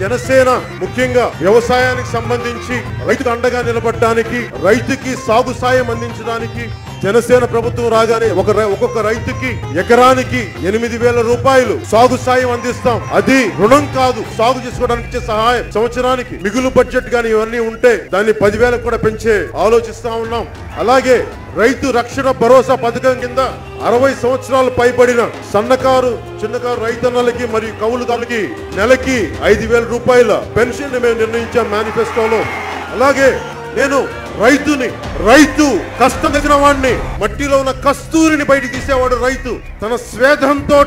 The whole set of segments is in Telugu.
జనసేన ముఖ్యంగా వ్యవసాయానికి సంబంధించి రైతుకు అండగా నిలబడడానికి రైతుకి సాగు సాయం అందించడానికి జనసేన ప్రభుత్వం రాగానే ఒక ఒక్కొక్క రైతుకి ఎకరానికి ఎనిమిది వేల రూపాయలు సాగు సాయం అందిస్తాం. అది రుణం కాదు సాగు చేసుకోవడానికి ఇచ్చే సహాయం. సంవత్సరానికి మిగులు బడ్జెట్ గాని ఇవన్నీ ఉంటే దాన్ని పదివేలకు కూడా పెంచే ఆలోచిస్తా ఉన్నాం. అలాగే రైతు రక్షణ భరోసా పథకం కింద అరవై సంవత్సరాలు పైబడిన సన్నకారు చిన్నకారు రైతన్నలకి మరియు కౌలుదారులకి నెలకి ఐదు వేల రూపాయల పెన్షన్ మేము నిర్ణయించాం మేనిఫెస్టోలో అలాగే నేను రైతుని రైతు కష్టం తెచ్చిన వాడిని మట్టిలో ఉన్న కస్తూరిని బయట తీసేవాడు రైతు. తన స్వేదంతో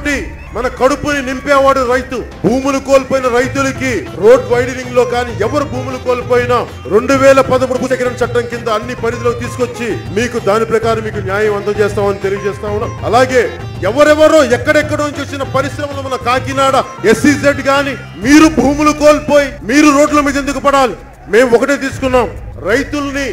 మన కడుపుని నింపేవాడు రైతు. భూములు కోల్పోయిన రైతులకి రోడ్ వైడనింగ్లో కానీ ఎవరు భూములు కోల్పోయినా రెండు వేల పదమూడు భూసేకరణ చట్టం కింద అన్ని పరిధిలోకి తీసుకొచ్చి మీకు దాని ప్రకారం మీకు న్యాయం అందజేస్తామని తెలియజేస్తా ఉన్నాం. అలాగే ఎవరెవరో ఎక్కడెక్కడో నుంచి వచ్చిన పరిశ్రమలు మన కాకినాడ ఎస్సీజెడ్ గాని మీరు భూములు కోల్పోయి మీరు రోడ్ల మీద ఎందుకు పడాలి? మేము ఒకటే తీసుకున్నాం. రైతుల్ని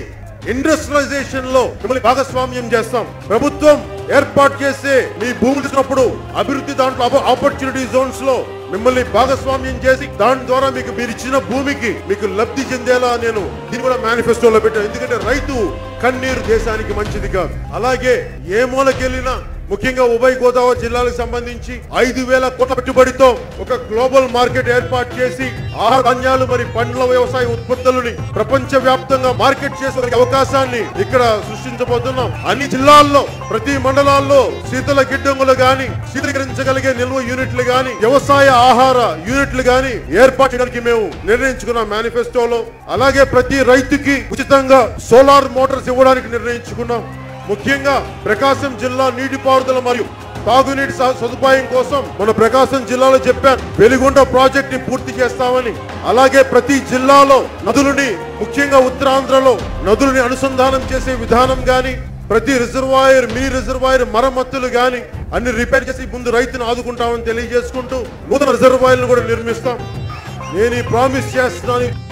ఇండస్ట్రియలైజేషన్లో మిమ్మల్ని భాగస్వామ్యం చేస్తాం. ప్రభుత్వం ఏర్పాటు చేసే మీ భూములు ఇచ్చినప్పుడు అభివృద్ధి దాంట్లో ఆపర్చునిటీ జోన్స్లో మిమ్మల్ని భాగస్వామ్యం చేసి దాని ద్వారా మీకు మీరు ఇచ్చిన భూమికి మీకు లబ్ధి చెందేలా నేను దీన్ని కూడా మేనిఫెస్టోలో పెట్టాను. ఎందుకంటే రైతు కన్నీరు దేశానికి మంచిది కాదు. అలాగే ఏ మూలకెళ్ళినా ముఖ్యంగా ఉభయ గోదావరి జిల్లాలకు సంబంధించి ఐదు వేల కోట్ల పెట్టుబడితో ఒక గ్లోబల్ మార్కెట్ ఏర్పాటు చేసి ఆహార ధాన్యాలు మరి పండ్ల వ్యవసాయ ఉత్పత్తులని ప్రపంచ వ్యాప్తంగా మార్కెట్ చేసే అవకాశాన్ని ఇక్కడ సృష్టించబోతున్నాం. అన్ని జిల్లాల్లో ప్రతి మండలాల్లో శీతల గిడ్డంగులు గాని శీతలీకరించగలిగే నిల్వ యూనిట్లు గాని వ్యవసాయ ఆహార యూనిట్లు గాని ఏర్పాటు చేయడానికి మేము నిర్ణయించుకున్నాం మేనిఫెస్టోలో అలాగే ప్రతి రైతుకి ఉచితంగా సోలార్ మోటార్స్ ఇవ్వడానికి నిర్ణయించుకున్నాం. ముఖ్యంగా ప్రకాశం జిల్లా నీటిపారుదల మరియు తాగునీటి స- సదుపాయం కోసం మన ప్రకాశం జిల్లాలో చెప్పాను వెలిగొండ ప్రాజెక్ట్ని పూర్తి చేస్తామని. అలాగే ప్రతి జిల్లాలో నదులని ముఖ్యంగా ఉత్తరాంధ్రలో నదులని అనుసంధానం చేసే విధానం గాని ప్రతి రిజర్వాయర్ మీ రిజర్వాయర్ మరమ్మతులు గాని అన్ని రిపేర్ చేసి ముందు రైతును ఆదుకుంటామని తెలియజేసుకుంటూ నూతన రిజర్వాయర్లు కూడా నిర్మిస్తాం. నేను ఈ ప్రామిస్ చేస్తున్నాను.